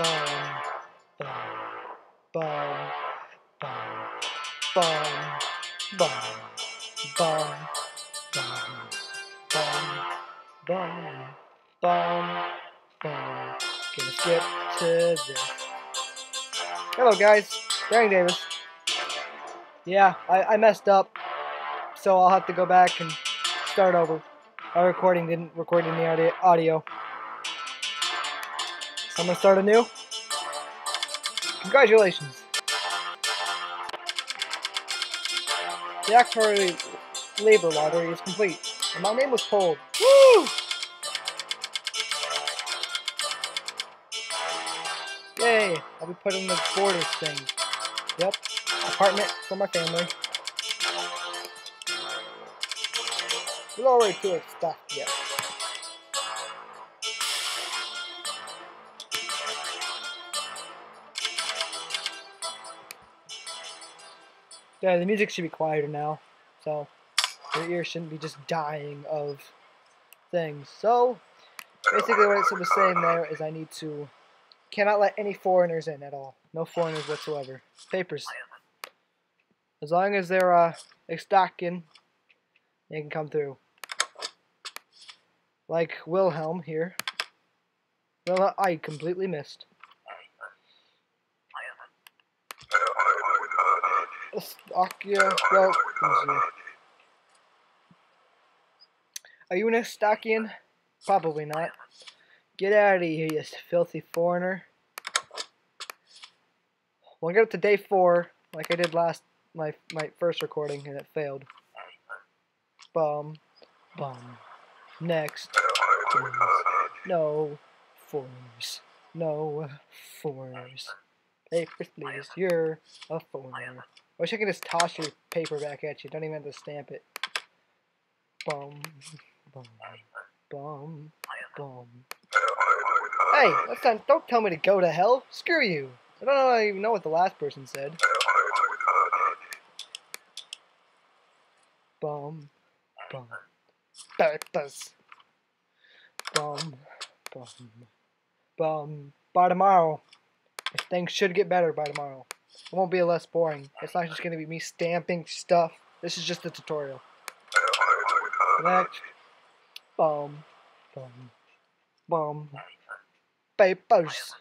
Bum, bum, bum, bum, bum, bum, bum, bum, bum, bum, bum, bum. Gonna skip to this. Hello guys, Daring Davis. Yeah, I, I messed up, so I'll have to go back and start over. Our recording didn't record any audio. I'm gonna start anew. Congratulations. The actuary labor lottery is complete, and my name was pulled. Woo! Yay! I'll be putting the borders thing. Yep, apartment for my family. We're already too stuff yet. Yeah, the music should be quieter now, so your ear shouldn't be just dying of things. So, basically what it was saying there is I need to, cannot let any foreigners in at all. No foreigners whatsoever. Papers. As long as they're, uh, in, they can come through. Like Wilhelm here. Well, I completely missed. Arstotzka, well, Are you an Arstotzkan? Probably not. Get out of here, you filthy foreigner. We'll get up to day four, like I did last my my first recording, and it failed. Bum, bum. Next. No foreigners. No foreigners. Papers, please. You're a foreigner. I wish I could just toss your paper back at you. Don't even have to stamp it. Bum, bum, bum, bum. Hey, that's not, don't tell me to go to hell. Screw you. I don't know, I even know what the last person said. Bum, bum. Bum, bum, bum. By tomorrow. Things should get better by tomorrow. It won't be less boring. It's not just going to be me stamping stuff. This is just a tutorial. Next. Bum. Bum. Bum. Papers.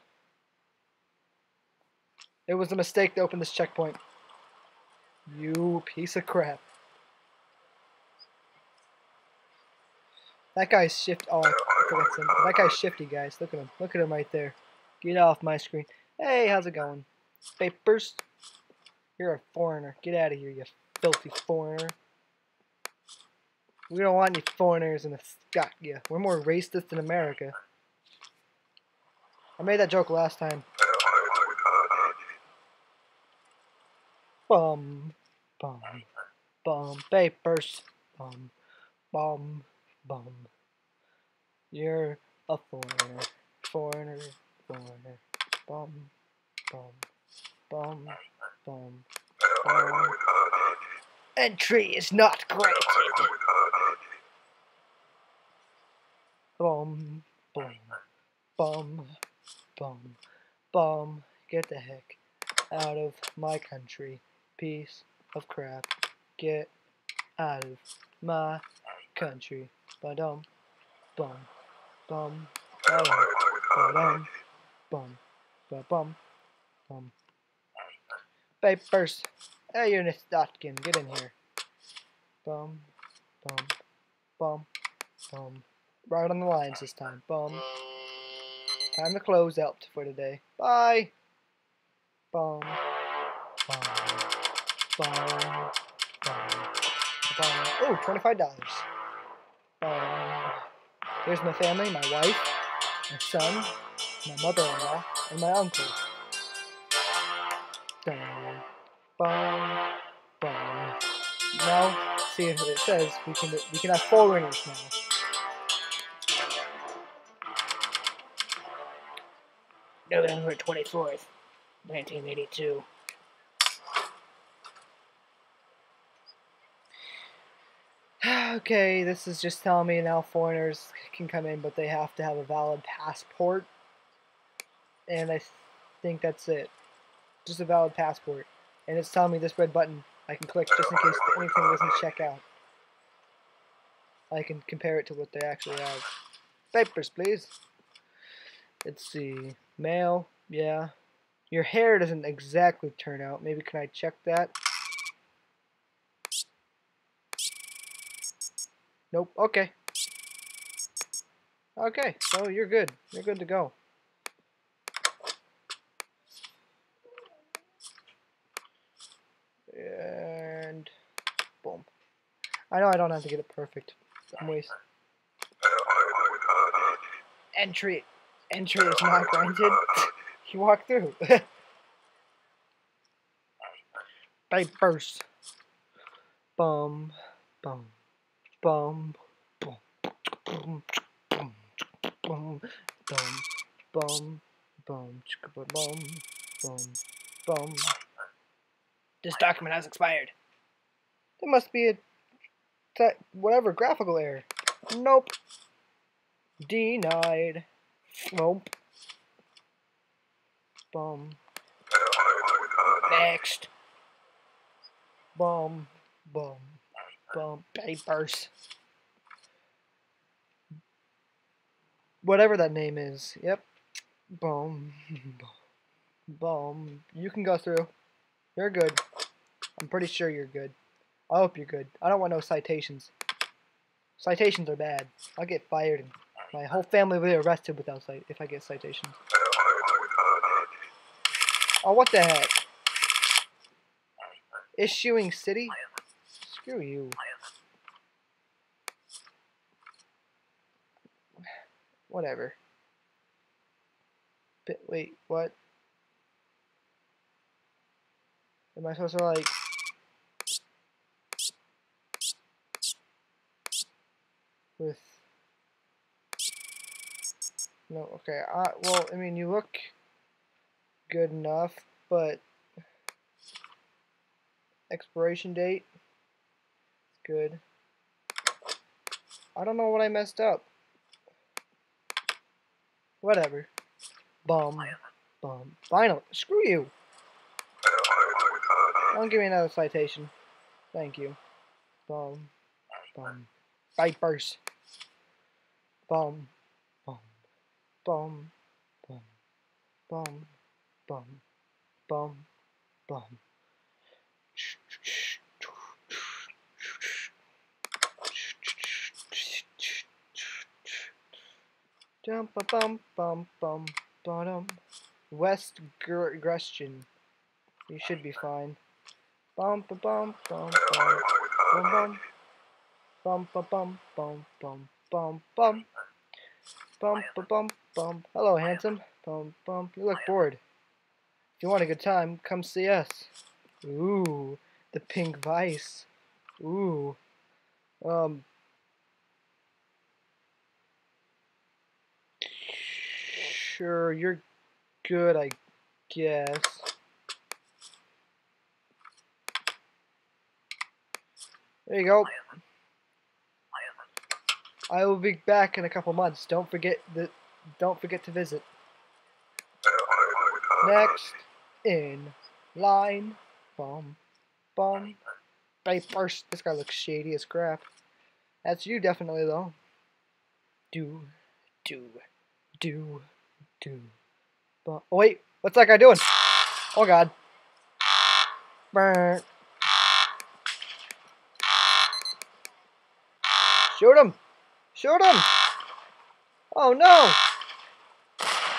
It was a mistake to open this checkpoint. You piece of crap. That guy's shift. Oh, that guy's shifty, guys. Look at him. Look at him right there. Get off my screen. Hey, how's it going? Papers. You're a foreigner. Get out of here, you filthy foreigner. We don't want any foreigners in the Scot. Yeah, we're more racist than America. I made that joke last time. Bum, bum, bum, papers, bum, bum, bum. You're a foreigner, foreigner, foreigner, bum, bum, bum, bum, bum. Entry is not granted. Bum, bum, bum, bum, bum. Get the heck out of my country, piece of crap. Get out of my country. Ba-dum, bum, bum, ba-dum, ba-dum, bum, ba-bum, bum. Papers. Hey, Eunice Dotkin, get in here. Bum, bum, bum, bum. Right on the lines this time. Bum. Time to close out for today. Bye. Bum, bum, bum, bum, bum. Oh, $25. Um, here's my family, my wife, my son, my mother-in-law, and my uncle. Dun, bum, bum. Now, see what it says. We can we can have foreigners now. November twenty fourth, nineteen eighty two. okay, this is just telling me now foreigners can come in, but they have to have a valid passport. and I think that's it. Just a valid passport. And it's telling me this red button I can click just in case anything doesn't check out. I can compare it to what they actually have. Papers, please. Let's see. Mail, yeah. Your hair doesn't exactly turn out. Maybe can I check that? Nope. Okay. Okay, so you're good. You're good to go. And boom. I know I don't have to get it perfect. I'm waste. Entry. Entry is not granted. you walk through. Papers. Bum. Bum. Bum. Bum. Bum. Bum. Bum. Bum. Bum. Bum. Bum. Bum. Bum. This document has expired. There must be a that whatever graphical error. Nope. Denied. Nope. Bum. Next. Bum. Bum. Bum. Papers. Whatever that name is. Yep. Bum. Bum. You can go through. You're good. I'm pretty sure you're good. I hope you're good. I don't want no citations. Citations are bad. I'll get fired and my whole family will be arrested without cite if I get citations. Oh, what the heck? Issuing city? Screw you. Whatever. But wait, what? Am I supposed to like with no okay I well I mean you look good enough but expiration date good. I don't know what I messed up. Whatever. Bum. Bum. Final screw you. Don't give me another citation. Thank you. Bum. Bum. Vipers. Boom, boom, boom, boom, boom, boom, boom, boom. Jump a bum bum bum bottom. West Grestin. You should be fine. Bum ba bum bum bum bum bum. Bum bum bum bum bum bum bum. Bum bum bum bum. Hello, handsome. Bum bum. You look bored. If you want a good time, come see us. Ooh, the pink vice. Ooh. Um. Sure, you're good, I guess. There you go. I will be back in a couple months. Don't forget that. Don't forget to visit. Next in line. Bum, bum. first This guy looks shady as crap. That's you definitely though. Do, do, do, do. Bum. Oh wait, what's that guy doing? Oh god. Burn. Shoot him! Shoot him! Oh no!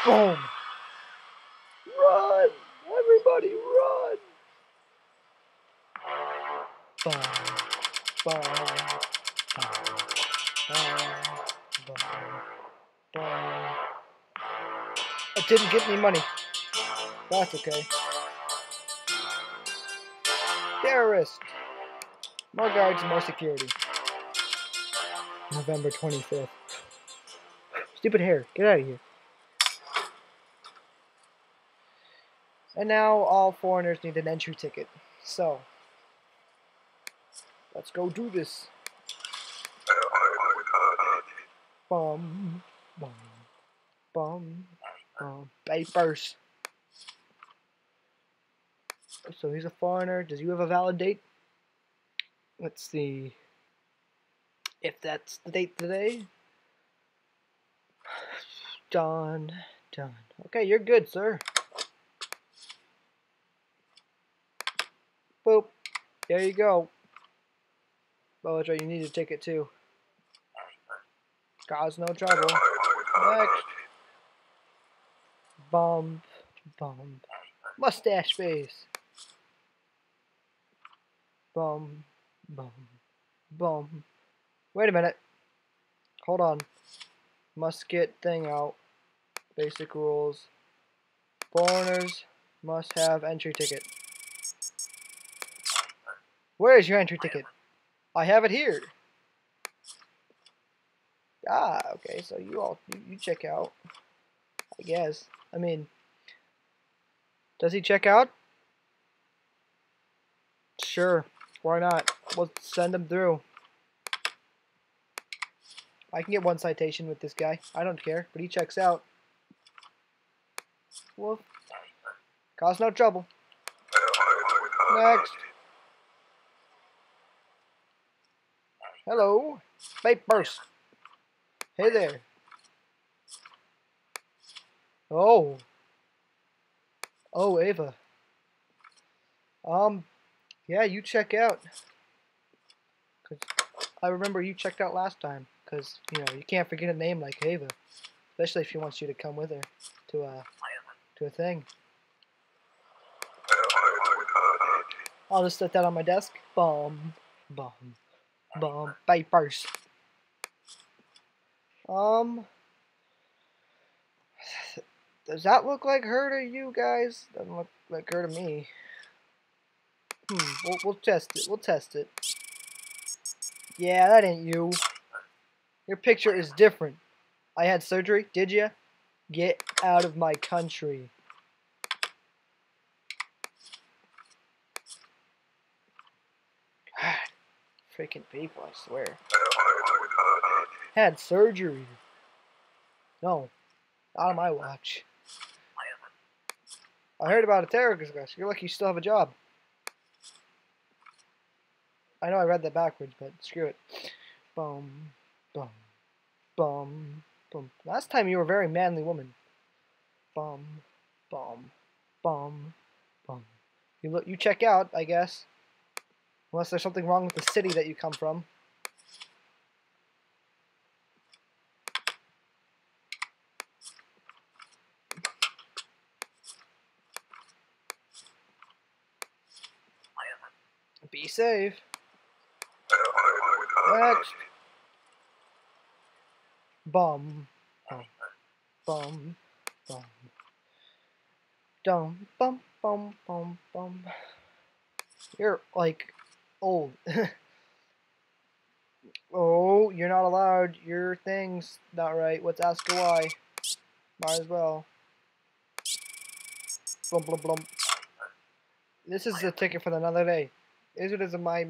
Boom! Run! Everybody run! Boom! Boom! Boom! Boom! Boom! I didn't get any money. That's okay. Terrorist! More guards, more security. November 25th. Stupid hair. Get out of here. And now all foreigners need an entry ticket. So, let's go do this. Bum, bum, bum, Um, papers. So he's a foreigner. Does you have a valid date? Let's see. If that's the date today. Done. Done. Okay, you're good, sir. Boop. There you go. Oh, that's right, you need a ticket too. Cause no trouble. Next. Bump. Bump. Mustache face. Bum. Bum. Bum. Wait a minute. Hold on. Must get thing out. Basic rules. Foreigners must have entry ticket. Where is your entry ticket? I have it here. Ah, okay, so you all, you, check out. I guess. I mean, does he check out? Sure, why not? We'll send him through. I can get one citation with this guy. I don't care, but he checks out. Well, cause no trouble. Next. Hello. Papers. Hey there. Oh. Oh, Ava. Um, yeah, you check out. Cause I remember you checked out last time. Cause you know you can't forget a name like Ava, especially if she wants you to come with her to a to a thing. I'll just set that on my desk. Bomb, bomb, bomb, papers. Um, does that look like her to you guys? Doesn't look like her to me. Hmm, we'll, we'll test it. We'll test it. Yeah, that ain't you. Your picture is different. I had surgery, did ya? Get out of my country. God, freaking people, I swear. Had surgery. No, not on my watch. I heard about a terrorist guy. You're lucky you still have a job. I know I read that backwards, but screw it. Boom, boom, bum, bum. Last time you were a very manly woman. Bum, bum, bum, bum. You look. You check out, I guess. Unless there's something wrong with the city that you come from. Be safe. Next. Bum. Bum. Bum. Bum. Dum. Bum. Bum. Bum. Bum. You're like old. oh, you're not allowed. Your thing's not right. Let's ask why. Might as well. Blum blum blum. This is a ticket for another day. Is it is my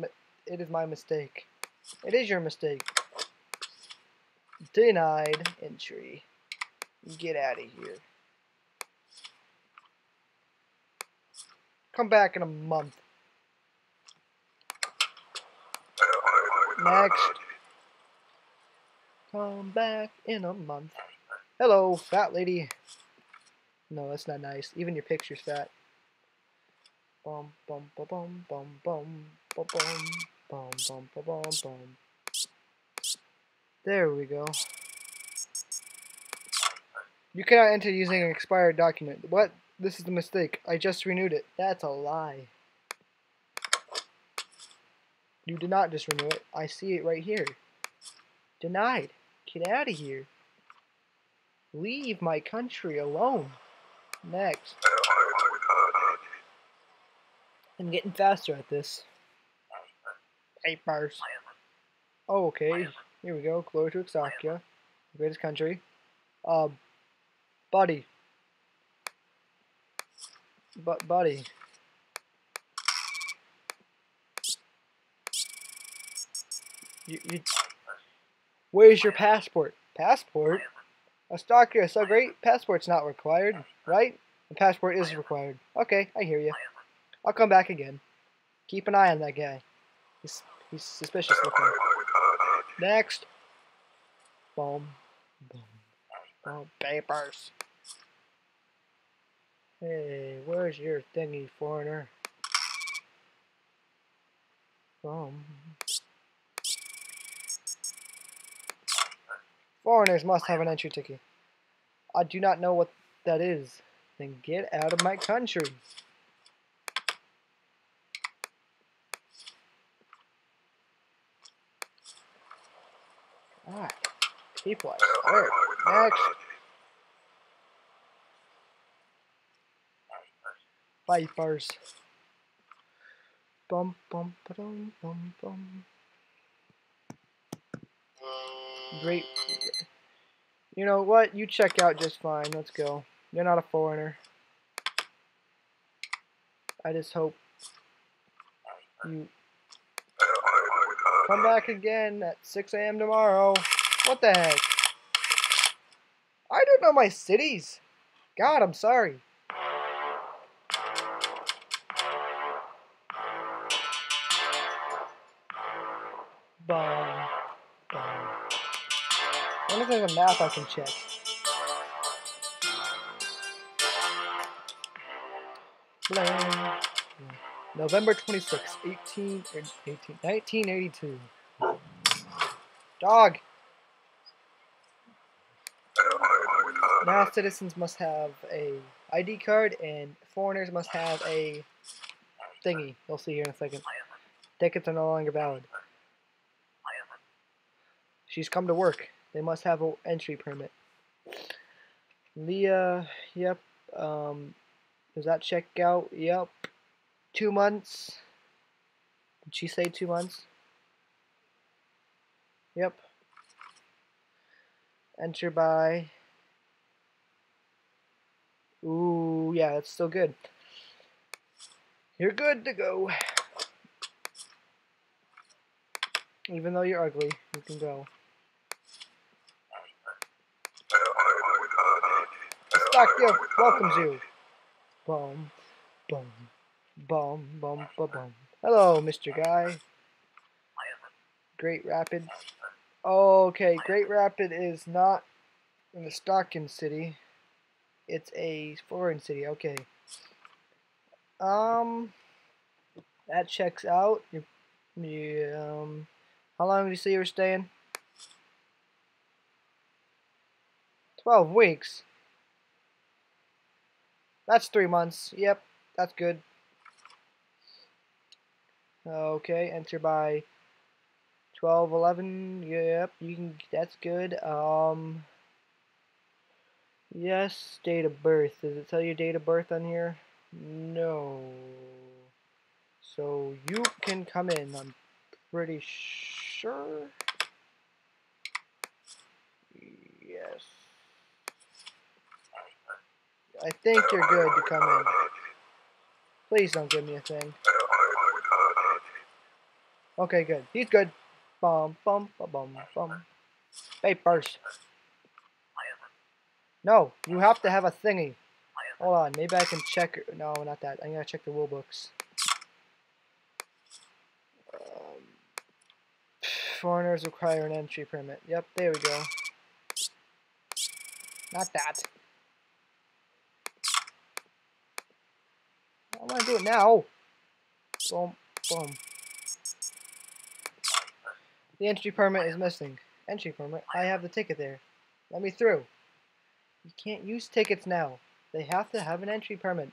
it is my mistake. It is your mistake. Denied entry. Get out of here. Come back in a month. Next. Come back in a month. Hello, fat lady. No, that's not nice. Even your picture's fat. Bum bum bum bum bum ba bum bum bum ba bum bum. There we go. You cannot enter using an expired document. What? This is a mistake. I just renewed it. That's a lie. You did not just renew it. I see it right here. Denied. Get out of here. Leave my country alone. Next. I'm getting faster at this. Papers. Oh, okay. Here we go. Glory to Arstotzka. Greatest country. Uh, buddy. But, buddy. You, you, where's your passport? Passport? A stalker is so great, passport's not required, right? The passport is required. Okay, I hear you. I'll come back again. Keep an eye on that guy. He's, he's suspicious looking. Next. Boom. Boom. Boom. Papers. Hey, where's your thingy, foreigner? Boom. Foreigners must have an entry ticket. I do not know what that is. Then get out of my country. Alright. People are scared. Next. Vipers. Bum bum ba-dum, bum bum. Great. You know what? You check out just fine. Let's go. You're not a foreigner. I just hope you come back again at 6 a.m. tomorrow. What the heck? I don't know my cities. God, I'm sorry. Bum, bum. I wonder if there's a map I can check. Bling. November 26, 18, er, 18, 1982. Dog! Now citizens must have a ID card and foreigners must have a thingy. You'll see here in a second. Tickets are no longer valid. She's come to work. They must have an entry permit. Leah, yep. Um, does that check out? Yep. Two months. Did she say two months? Yep. Enter by. Ooh, yeah, that's still good. You're good to go. Even though you're ugly, you can go. Stockdale welcomes you. Boom, boom, boom, boom, boom, boom. Hello, Mr. Guy. Great Rapid. Okay, Great Rapid is not in the Stockton city. It's a foreign city. Okay. Um, that checks out. You, you um, how long do you say you were staying? Twelve weeks. That's three months. Yep, that's good. Okay, enter by 12, 11. Yep, you can. That's good. Um, yes, date of birth. Does it tell you date of birth on here? No. So you can come in. I'm pretty sure. Yes. I think you're good to come in. Please don't give me a thing. Okay, good. He's good. Bum, bum, bum, bum, bum. Papers. No, you have to have a thingy. Hold on, maybe I can check. No, not that. I'm gonna check the rule books. Um, foreigners require an entry permit. Yep, there we go. Not that. I want to do it now. Boom, boom. The entry permit is missing. Entry permit? I have the ticket there. Let me through. You can't use tickets now. They have to have an entry permit.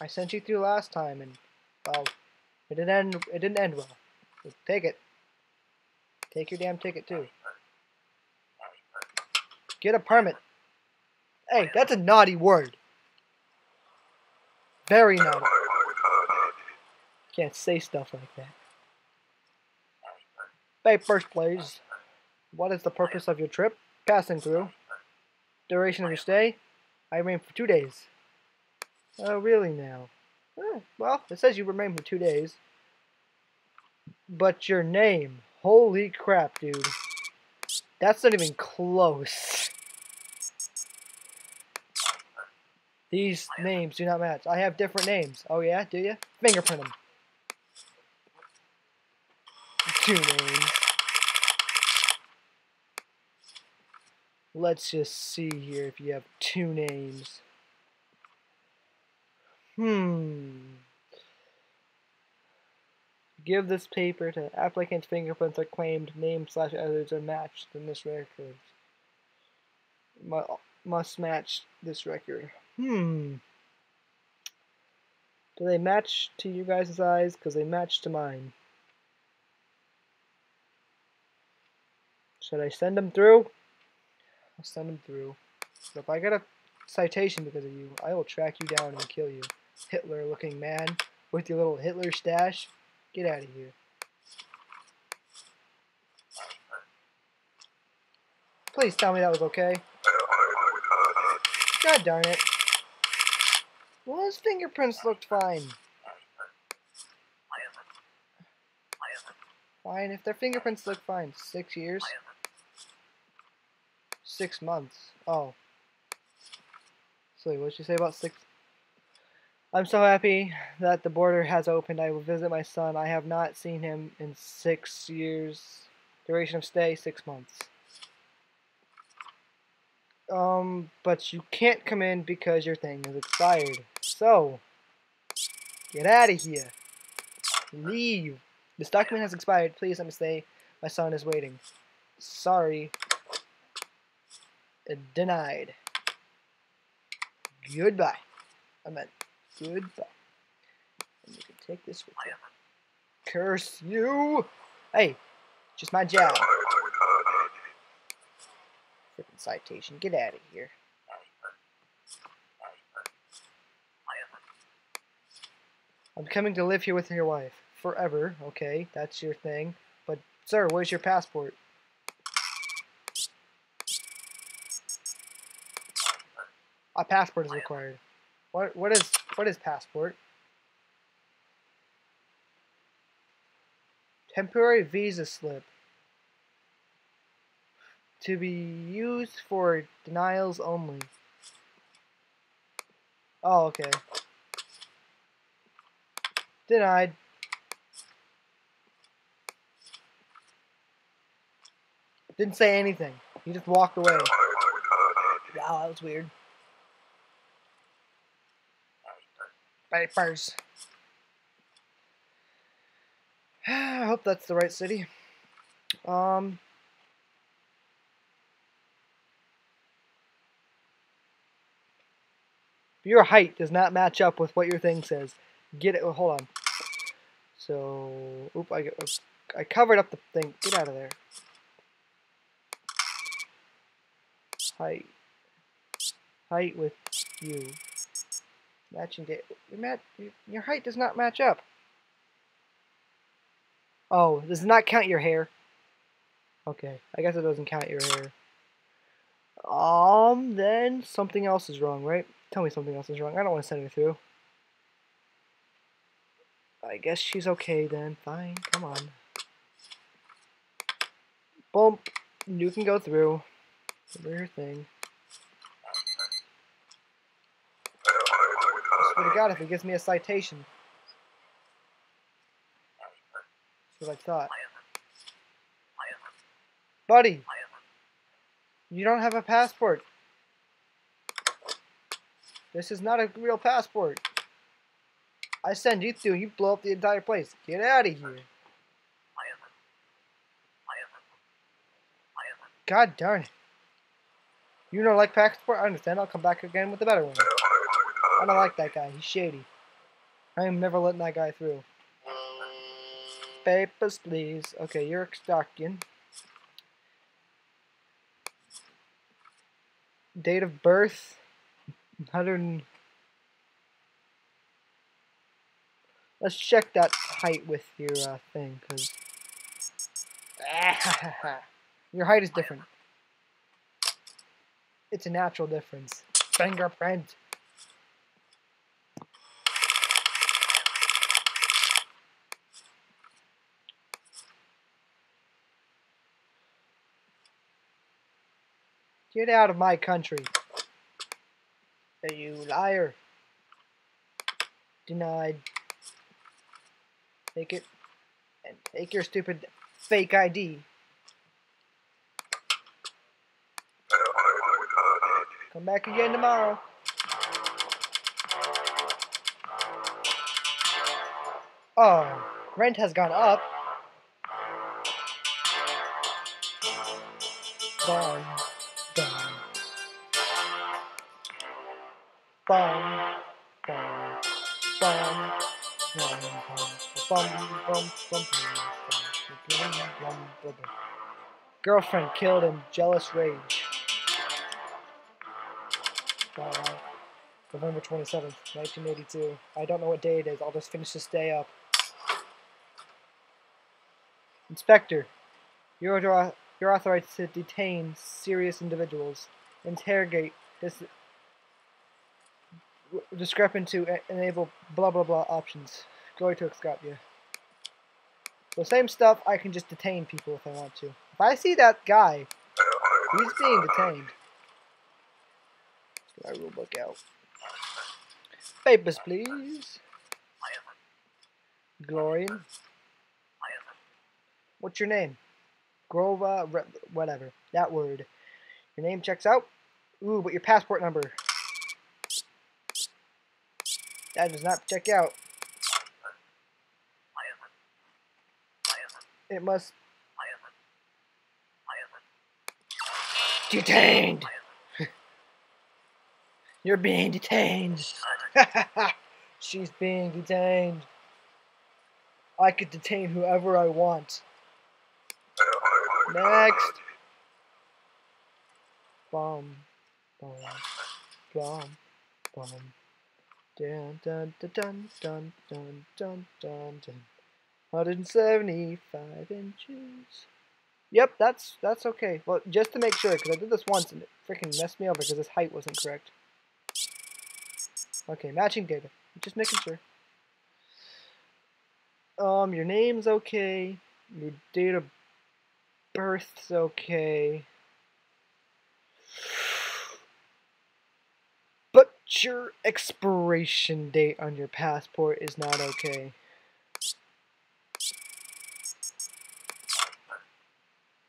I sent you through last time, and well, it didn't end. It didn't end well. So take it. Take your damn ticket too. Get a permit. Hey, that's a naughty word. Very naughty. Can't say stuff like that. Papers, please. What is the purpose of your trip? Passing through. Duration of your stay? I remain for two days. Oh, really now? Eh, well, it says you remain for two days. But your name. Holy crap, dude. That's not even close. These names do not match. I have different names. Oh yeah, do you? Fingerprint them. Two names. Let's just see here if you have two names. Hmm. Give this paper to applicant's fingerprints are claimed, name slash others are matched in this record. Must match this record. Hmm. Do they match to you guys' eyes? Because they match to mine. Should I send them through? I'll send them through. But if I get a citation because of you, I will track you down and kill you. Hitler looking man with your little Hitler stash. Get out of here. Please tell me that was okay. God darn it. Well, his fingerprints looked fine. Fine, if their fingerprints look fine. Six years? Six months. Oh. So what did you say about six? I'm so happy that the border has opened. I will visit my son. I have not seen him in six years. Duration of stay, six months. Um, but you can't come in because your thing is expired. So, get out of here. Leave. This document has expired. Please let me stay. My son is waiting. Sorry. Denied. Goodbye. I meant goodbye. And you can take this with you. Curse you! Hey, just my job. Citation. Get out of here. I'm coming to live here with your wife. Forever. Okay, that's your thing. But, sir, where's your passport? A passport is required. What what is what is passport? Temporary visa slip. To be used for denials only. Oh, okay. Denied. Didn't say anything. He just walked away. Wow, that was weird. Papers. I hope that's the right city. Um. Your height does not match up with what your thing says. Get it. Oh, hold on. So, oop, I, I covered up the thing. Get out of there. Height. Height with you. Matching date. Your, mat your height does not match up. Oh, does not count your hair. Okay, I guess it doesn't count your hair. Um, then something else is wrong, right? Tell me something else is wrong. I don't want to send her through. I guess she's okay then. Fine, come on. Boom. You can go through. Do your thing. Swear to God, if he gives me a citation. That's what I thought. Buddy! You don't have a passport. This is not a real passport. I send you through, you blow up the entire place. Get out of here. God darn it. You don't like passport? I understand. I'll come back again with a better one. I don't like that guy. He's shady. I am never letting that guy through. Papers, please. Okay, you're Stockian. Date of birth, 100. Let's check that height with your uh, thing, cause your height is different. It's a natural difference. Fingerprint. Get out of my country. You liar? Denied. Take it. And take your stupid fake ID. Come back again tomorrow. Oh, rent has gone up. Bum, Bum, bum, bum. Bum, bum, bum, bum, bum, Girlfriend killed in jealous rage. November 27th, 1982. I don't know what day it is. I'll just finish this day up. Inspector, you're, you're authorized to detain serious individuals, interrogate, dis discrepant to enable blah blah blah options. Glory to Arstotzka. The same stuff, I can just detain people if I want to. If I see that guy, he's being detained. Get my rule book out. Papers, please. Glorian. What's your name? Grova, whatever. That word. Your name checks out. Ooh, but your passport number. That does not check out. It must... Detained! You're being detained! She's being detained. I could detain whoever I want. Next. Bomb. Bomb. Bomb. Bomb. Dun dun dun dun dun dun dun dun. 175 inches. Yep, that's that's okay. Well, just to make sure, because I did this once and it freaking messed me over because this height wasn't correct. Okay, matching data. Just making sure. Um, your name's okay. Your date of birth's okay. Your expiration date on your passport is not okay.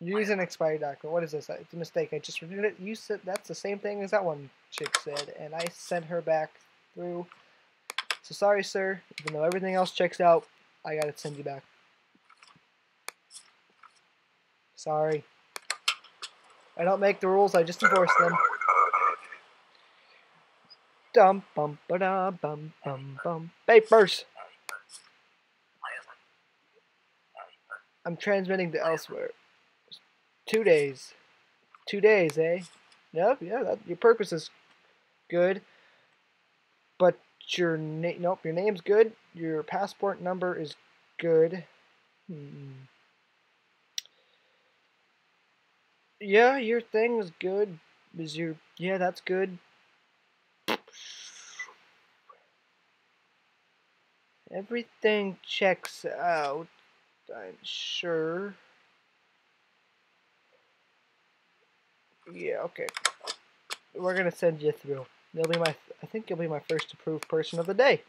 Use an expired document. What is this? It's a mistake. I just renewed it. You said that's the same thing as that one chick said, and I sent her back through. So sorry, sir. Even though everything else checks out, I gotta send you back. Sorry. I don't make the rules, I just enforce them. Dum bum ba da bum bum bum. Papers! I'm transmitting to elsewhere. Two days. Two days, eh? Yep, yeah, that, your purpose is good. But your name, nope, your name's good. Your passport number is good. Hmm. Yeah, your thing is good. Is your yeah, that's good. Everything checks out. I'm sure. Yeah, okay. We're gonna send you through. You'll be my, I think you'll be my first approved person of the day.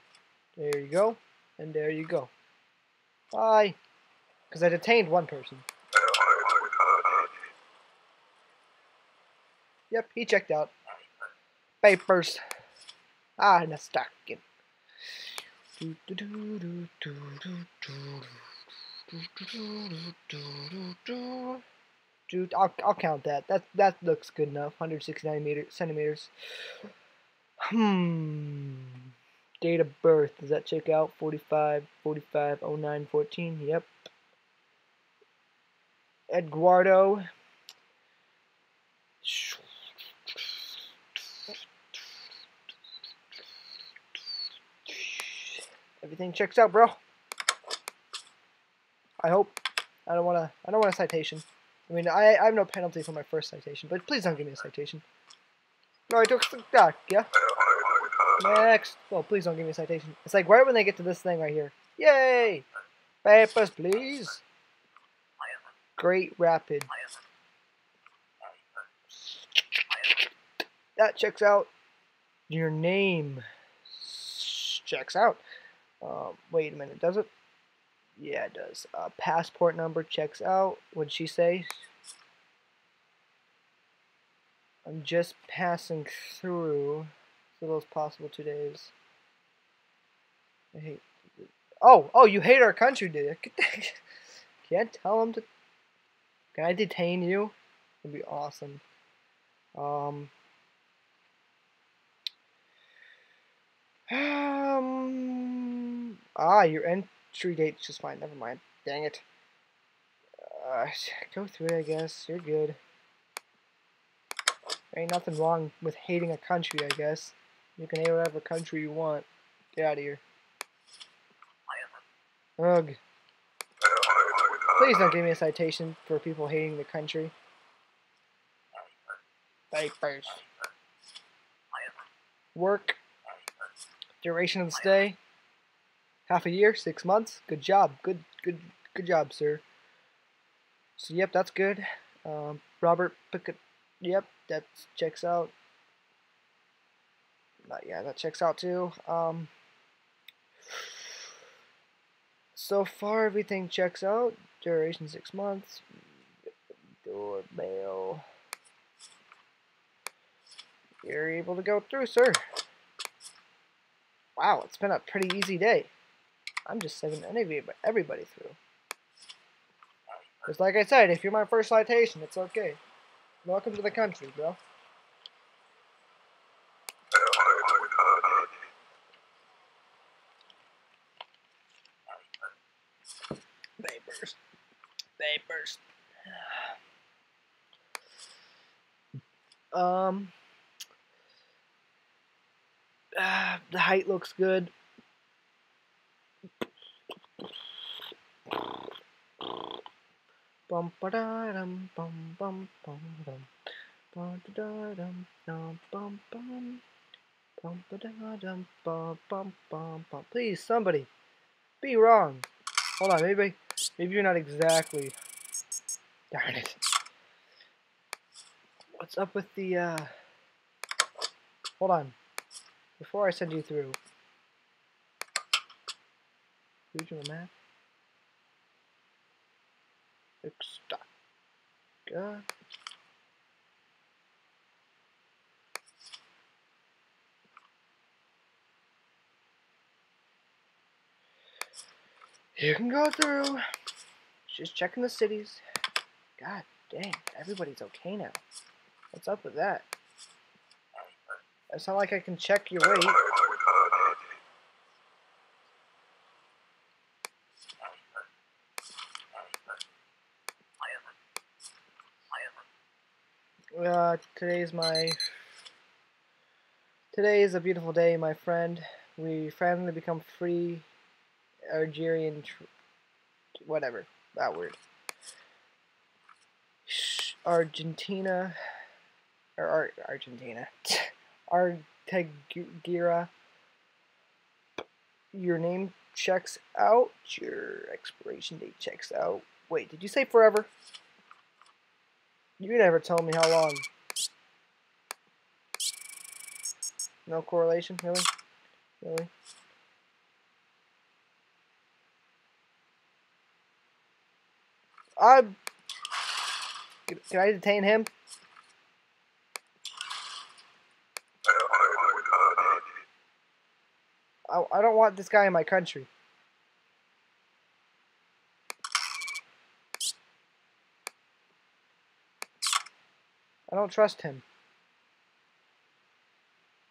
There you go, and there you go. Bye. Because I detained one person. Yep, he checked out. Papers. Ah, and a stocking. Dude, I'll, I'll count that. That that looks good enough. 169 meter, centimeters. Hmm. Date of birth. Does that check out? 45, 45, 09, 14. Yep. Eduardo. Everything checks out, bro. I hope. I don't want to. I don't want a citation. I mean, I, I have no penalty for my first citation, but please don't give me a citation. No, I took the ah, dock, yeah? Next. Well, please don't give me a citation. It's like right when they get to this thing right here. Yay! Papers, please. Great Rapid. That checks out. Your name checks out. Um, wait a minute, does it? Yeah, it does. Uh, passport number checks out. What'd she say? I'm just passing through. As little as possible, two days. I hate. Oh, oh, you hate our country, do you? Can't tell them to. Can I detain you? It'd be awesome. Um. Um. Ah, your entry date's just fine. Never mind. Dang it. Uh, go through it, I guess. You're good. There ain't nothing wrong with hating a country, I guess. You can hate whatever country you want. Get out of here. Ugh. Please don't give me a citation for people hating the country. Papers. Work. Duration of the stay. Half a year, six months. Good job. Good, good, good job, sir. So, yep, that's good. Um, Robert Pickett. Yep, that checks out. Not yeah, that checks out too. Um, so far, everything checks out. Duration six months. Doorbell. You're able to go through, sir. Wow, it's been a pretty easy day. I'm just sending everybody through. Because like I said, if you're my first citation, it's okay. Welcome to the country, bro. Papers. Papers. Um. Uh, the height looks good. Bum ba da dum bum bum bum bum. Bum da dum dum bum bum. Bum ba da dum bum bum bum bum. Please, somebody, be wrong. Hold on, maybe maybe you're not exactly. Darn it. What's up with the uh? Hold on. Before I send you through. Regional map. Uh, you can go through. Just checking the cities. God dang, everybody's okay now. What's up with that? It's not like I can check your weight. Uh, today's my... Today is a beautiful day, my friend. We finally become free Algerian... whatever, that word. Argentina... Or Ar Argentina. Artegira. Your name checks out. Your expiration date checks out. Wait, did you say forever? You never told me how long. No correlation, really? Really? I can I detain him? I, I don't want this guy in my country. I don't trust him.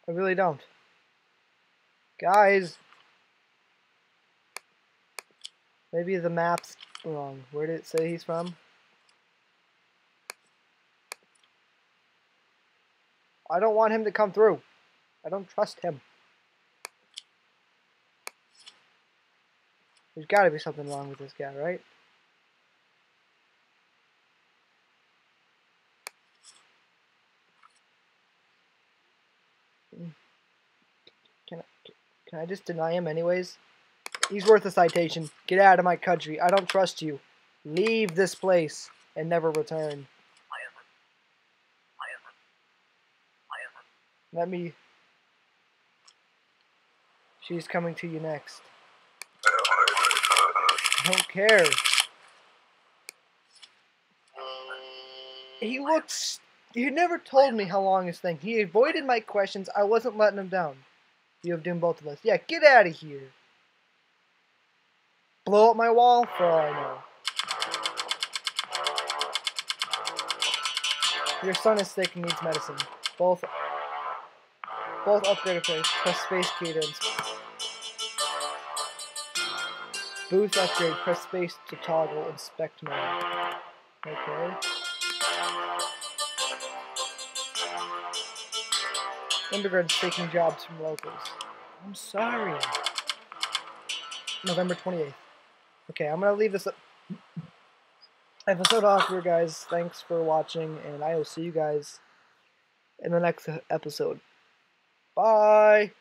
I really don't. Guys! Maybe the map's wrong. Where did it say he's from? I don't want him to come through. I don't trust him. There's got to be something wrong with this guy, right? Can I, can I just deny him anyways? He's worth a citation. Get out of my country. I don't trust you. Leave this place and never return. Let me She's coming to you next. I don't care. He looks. He never told me how long his thing. He avoided my questions. I wasn't letting him down. You have doomed both of us. Yeah, get out of here. Blow up my wall for all I know. Your son is sick and needs medicine. Both both upgraded phase. Press space key to Boost upgrade. Press space to toggle inspect mode. Okay. Immigrants taking jobs from locals. I'm sorry. November 28th. Okay, I'm gonna leave this episode off here, guys. Thanks for watching, and I will see you guys in the next episode. Bye!